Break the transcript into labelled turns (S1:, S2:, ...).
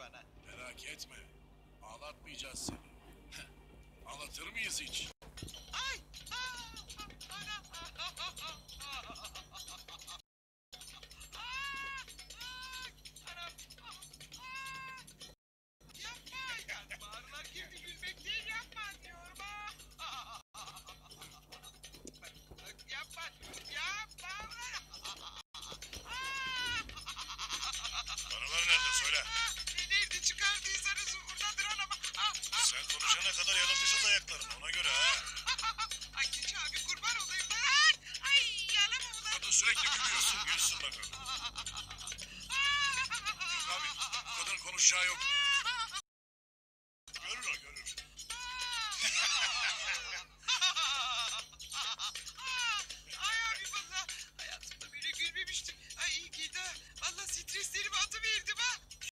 S1: bana.
S2: Merak etme. Ağlatmayacağız seni. Ağlatır mıyız hiç?
S1: Ay! Aa! Ana! Aa!
S2: Sen konuşana kadar yalatacağız ayaklarını ona göre ha.
S1: Ay Keçi abi kurban olayım lan. Ay yanım ulan.
S2: Kadın sürekli gülüyorsun. Gülsün bakalım. Yok abi. Kadın konuşacağı yok.